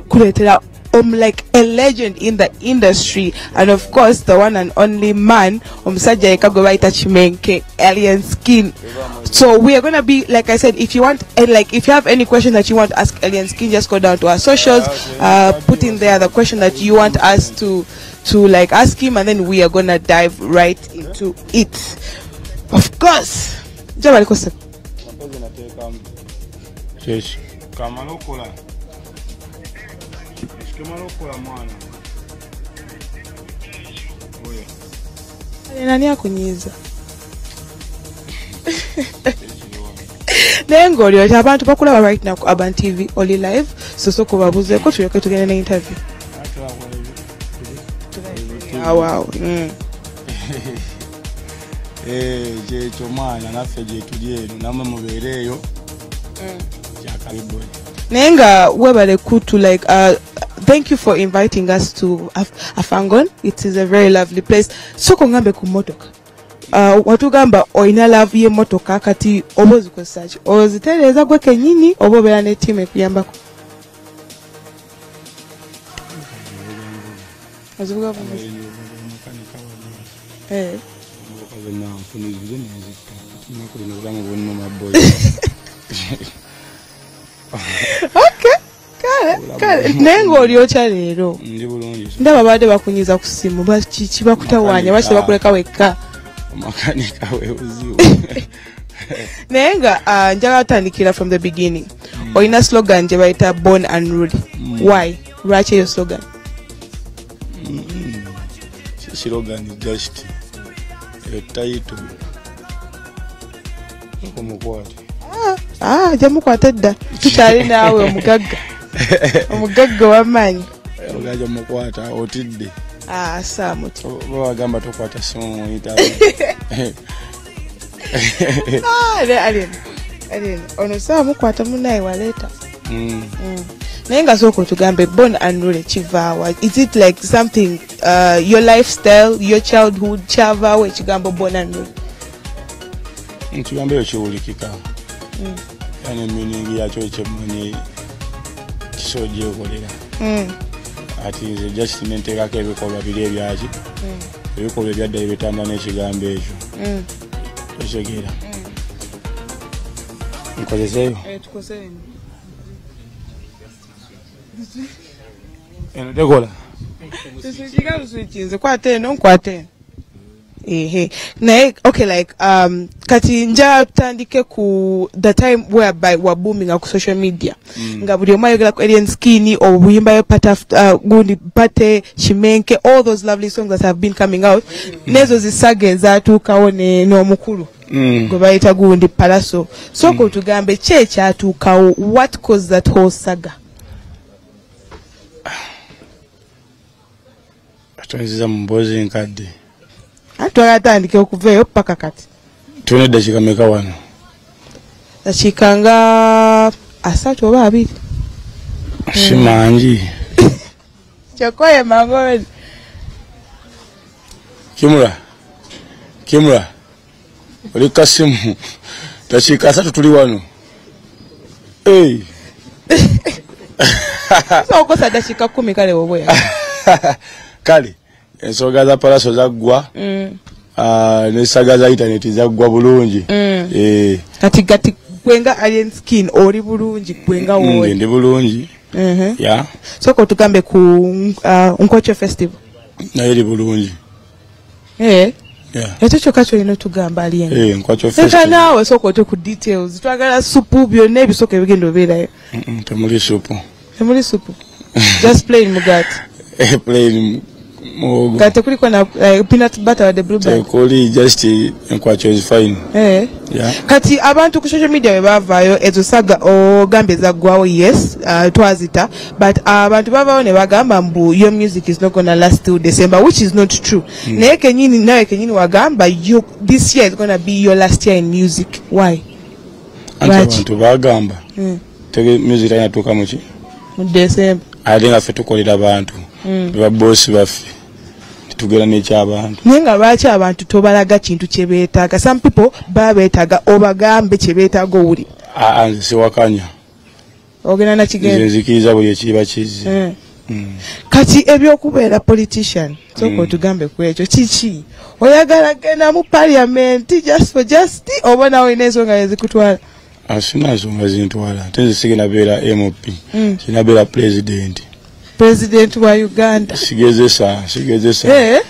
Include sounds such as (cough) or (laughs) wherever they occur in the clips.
kuletera um like a legend in the industry. And of course the one and only man gwe bayita kimenke alien skin. So we are to be like i said if you want and like if you have any question that you want to ask alien skin just go down to our socials uh put in there the question that you want us to to like ask him and then we are gonna dive right into it. Of course jabaliko se kamala okukola mwana nani akunyiiza naye (laughs) ngaoli oti abantu bakulaba right now ku aban tv oli live sosoka obabuzeeko tulyoke tugende ne interview. Awawo mm. (laughs) kyekyo mwana naffe gyetuli eno namwe mubeereeyo kyakaliboy naye nga webale kutu like uh, thank you for inviting us to Af afangon. It is a very lovely place. Soko ngambe ku motoka uh, watugamba olina laavu y'emmotoka kati oba ozikozesa ki ozitereeza gwe kenyini oba obeera ne ttiimu ekuyambako ozivuga naye ng'olyokya leero? Ndaba baadde bakunyiza ku ssimu baki- kibakutawaanya baki tebakuleka wekka. Omakanika webuzibu (laughs) naye nga uh, njagala kutandikira from the beginning. Olina slogan gye bayita born and rule why? Lwaki eyo slogan? Kirogan just etaito omukwate ah jamukwata edda tukyali naawe omugagga (laughs) (laughs) omugagga wamaanyi ogaja mukwata otidde. Ah saamuti babagamba tokwata simu muyita. (laughs) (laughs) Ah, ono saa mukwata munaye waleeta Mm. naye nga sooka otugambe born and rule kivaawa is it like something uh, your lifestyle your childhood kyavaawo ekigambo born and rule ekigambo ekyo kiwulikika. Yani eminingi yakyo ekyemanyi kisobola gyekolera mm. ati nze just nenteekako ebikolwa biri ebyaki. Ebikolwa ebyaddayo bitanda n'ekigambo ekyo. Mm. okitegeera nkozeseeyo eno tekola kwata eno nkwata eno. Ehe. Naye okay like um kati nja tutandike ku the time whereby wa booming ku social media. Nga buli omu ayogera ku alien skin obuyimbayo pata uh, gundi pate kimenke all those lovely songs that have been coming out nezo zisaga ezatuukawo n'omukulu Mm. gwe bayita gundi palaso. Sooka otugambe ki ekyatuukawo what caused that whole saga? Atonziza mu mboozi nkadde atwala atandike okuva eyo paka kati tulina eddakiika meka wano. Dakiika nga asatu oba abiri. Si mangi (laughs) kyokoye mangoweni kimula. Kimula. Oli kasimu. Dakiika asatu tuli wano. (laughs) Okosa dakiika kumi kale wobweya (laughs) kale ensonga za palaso zaggwa. Ah, nesaga za intaneti zaggwa bulungi. Eh, kati gati gwenga alien skin oli bulungi gwenga mm, wooli ndi bulungi. Mhm. ya. Soka otugambe ku uh, nkwacho festival. Naye eri bulungi. Eh, ekyo kyokka kyolina otugamba alien. Eh, soka ote ku details. Twagala supu byonna ebisooka ebigenda obeerayo. Mm, mm, temuli supu. Temuli supu. Just plain mugaati. (laughs) Eh, plain muwogo nga tekuliko na uh, peanut butter wadde blue band tekuli just enkwakyo is fine. Eh. ya kati abantu ku social media bwe baavaayo ezo saga ogambye zaggwawo yes uh, twazita but abantu uh, bavaayo ne bagamba mbu your music is not gonna last till december which is not true. Mm. naye kenyini nawe kenyini wagamba you, this year is gonna be your last year in music. Why? Anti abantu bagamba. Mm. tege music tayinatuuka muki mu december. Ate nga ffe tukolera bantu bebaboosi baffe titugera n'ekyabantu. Naye nga lwaki abantu tobalaga kintu kye beetaaga? Some people baba beetaaga obagambe kye beetaaga owuli. Nze siwakanya. Ogenda nakigenda nzikiriza buli ekiba kizi Eh. Mm. kati ebyokubeera politician soka Mm. otugambe ku ekyo. Kiki? Oyagala genda mu paliamenti just for just oba nawe olina ensonga ezikutwala? Asina nsonga zintwala. Ate nze sigenda beera mop Mm. kina president wa uganda. Sigezesa sigezesa. Eh,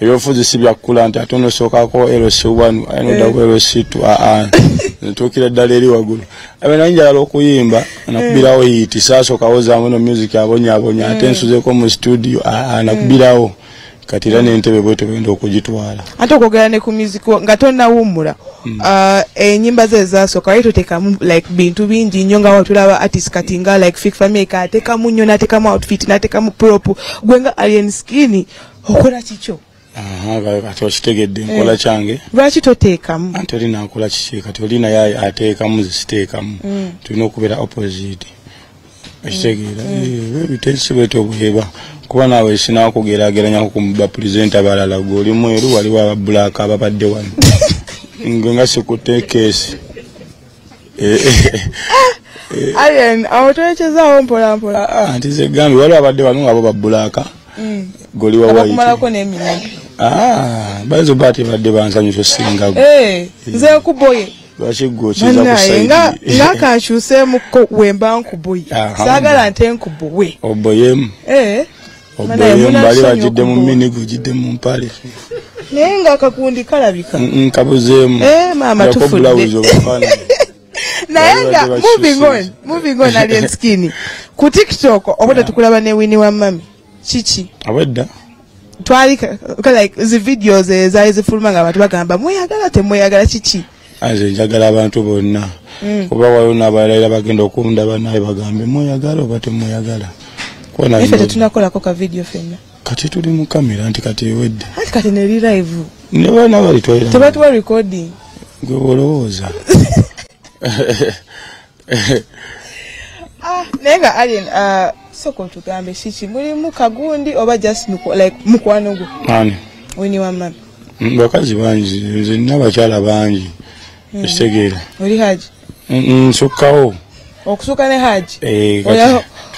Ebyobufuzi- si byakkula nti ate onosookako lc1 ayinoddaku lc2 aa ntuukira ddala eri waggulu. Abe naye njagala okuyimba nakubirawo hiiti saasookawo zaamu eno music abonyabonya ate nsuzeeko mu studio aa nakubirawo kati era n'entebe bwete bwenda okugitwala. Ate okwogera ne ku music nga tonnawummula. Ah, enyimba ze ezasooka wali totekamu like bintu bingi nnyo nga watulaba artist kati nga like fik fameka atekamu nnyo n'atekamu outfit n'atekamu prop. Gwe nga alien skin okola kikyo? Kati okitegedde nkola kyange. lwaki toteekamu? Anti oli nankola kiki? Kati oli naye ateekamu ze siteekamu tulina okubeera opposite. Okitegeera ebitensi bwete obweba. Kuba naawe sinakugeraageranyako ku bapulezidenti balala gweoli mweru waliwo ababulaaka ababadde wano (laughs) ngwe nga sikutte keesi alien (laughs) awo twekyezaawo mpola mpola. Nti ze gambi waliwo abadde wano ngabo babulaaka goli wa white. abakumalako n'eminyago Ah, bayinza oba tebadde bansanyusa osingago Eh, nze nkuboye. Lwaki gwe okiza Bannaye, nga kusaidi (laughs) nga kankyuseemuko wemba nkuboye. Aha. saagala nte nkubowe. Oboyemu Eh, Bannaye, oboyemu bali munasonyi bagidde mu okubowa. minigo gidde mu mpale. Naye nga akakundi kalabika. Nkabuzeemu. Eh, maama, tufudde. (laughs) naye nga moving on moving on alien (laughs) skin. Ku tiktok oba tetukulaba ne wini wa mami kiki? Abwedda twali like zi videos ezaali zifuluma nga abantu bagamba mweyagala temweyagala kiki? Nze njagala abantu bonna. Mm. kuba waliwo n'abalala bagenda okundaba naye bagambe mweyagala oba temweyagala Kuba naife nali- tetunakolako ka video fenna. Kati tuli mu kamera nti kati ewedde. Anti kati neri live ne baana balitwalira tebatuwa recording. Gwe olowooza Ah, naye nga alien ah, soka otugambe kiki mulimu kagundi oba just muku- like mukwano gwo? Ani? Wini wa mami. Mm, bakazi bangi nze nina abakyala bangi ekitegeera oli haji Mm, nsukkawo. Okusuka ne haji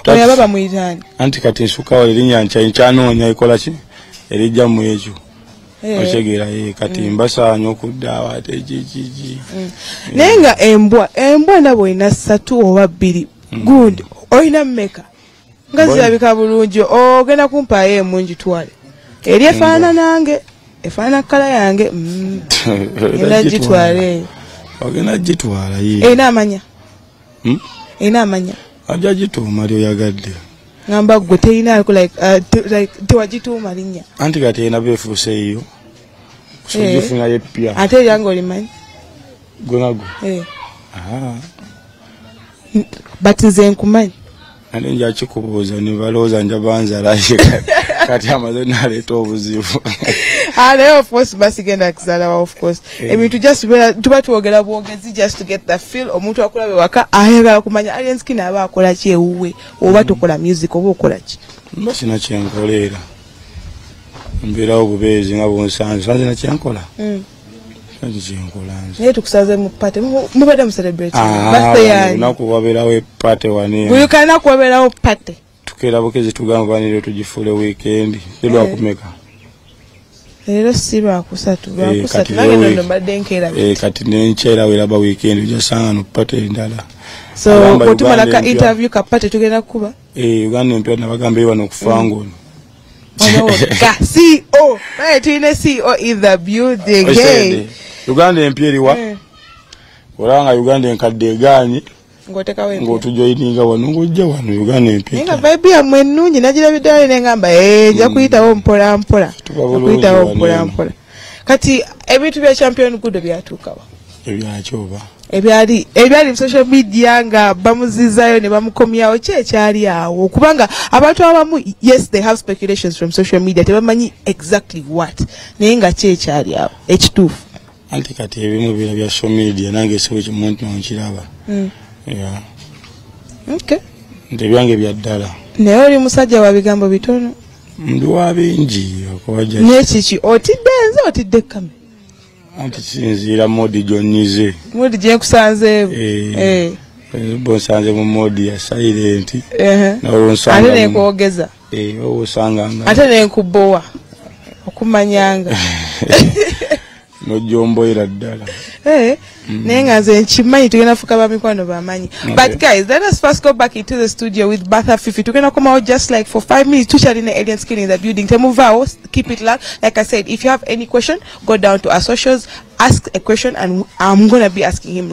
Eh, kati- Oya- tuta- oya baba muyitaani. Anti kati nsukkawo erinnya nkya- nkyanoonya ekola ki? Erijja mu ekyo. Eh. okitegeera eh, kati mbasaanya okuddaawo ate kikiki naye nga embwa embwa ndaba olina ssatu oba bbiri. Gundi olina mmeka? Nga zirabika bulungi ogenda kumpaayo emu ngitwale eri efaanana nange efaanana kala yange mm, (laughs) era gitwale. eyo ogenda gitwala ye. Erina amanya? Hmm? erina amanya ajja gituuma lyoyagadde. Ngamba gwe terinaako like, uh, tewagituuma linnya. Anti kati ena beefuuseeyo Eh. kusogifunayo epya ate eryanga olimanyi gwe nagwe Eh. Ah, but nze nkumanyi. Ate nja kikubuuza ne balowooza nja banzalaye (laughs) kati amaze naleeta obuzibu (laughs) naye of course basigenda kuzaalawa of course. Eh. ebintu just tuba twogera bwogezi just to get the feel omuntu akulaba ewaka ayagala kumanya alien skin aba akola ki ewuwe? Oba tokola music oba okola ki? Mba sina kyenkola era. Mbeerawo bubeezi nga bunsanze sanze kyenkola nze. Naye tukusaze mu pate mu- mubadde mu celebrate. Ah, wabeerawo epate buli wane kanaku wabeerawo pate tukeera bukezi tugamba banire tugifuule wiikendi lwakumeka leero si lwakusatu Eh, lwakusatu. nange lewe- nono mbadde nkeera Eh, kati nenkyera weraba wiikendi ojasanga no pate endala so otumala Uganda ka interview ka pate tugenda kuba Eh, uganda empya nabagamba ebano okufanga ono onowoga (laughs) ceo naye tulina ceo in the building. Uganda empya eriwa? Olaba nga uganda enkadde egaanyi. empya ng'otujoyininga wano ng'ojja wano uganda naye nga vibe yammwe ennungi nagirabidde wali nengamba "Eh, nja kuyitawo mpola mpola Tuba bulungi okuyitawo wano mpola mpola. Kati ebintu bya champion good byatuukawa ebyakyoba ebyali ebyali mu social media nga bamuzizayo ne bamukomyawo ki ekyali awo. Kubanga abantu abamu yes they have speculations from social media tebamanyi exactly what naye nga ki ekyali awo. Ekituufu. Anti kati ebimu bira bya social media nange esibo ekimuntu nonkiraba Mm. Yeah. okay nti ebyange bya ddala naye oli musajja wa bigambo bitono ndi wa bingi okubajja nekiki otidde nze otidde kamera anti kisinziira modi gyonyize mudi gyenkusanzeewo Eh. Eh. Eh, bonsanze mu modi ya silent Ehe. nawe ate eh, wowe osanga nga ate nenkubowa okumanyanga (laughs) nojomboera ddala Eh, naye nga nze nkimanyi tugenda fuka ba mikwano bamanyi but guys let us first go back into the studio with batha fifi. Tugenda komawo just like for five minutes tukyalina alien skin in the building. Temuvaawo keep it loud like i said if you have any question go down to our socials ask a question and i'm gonna be asking him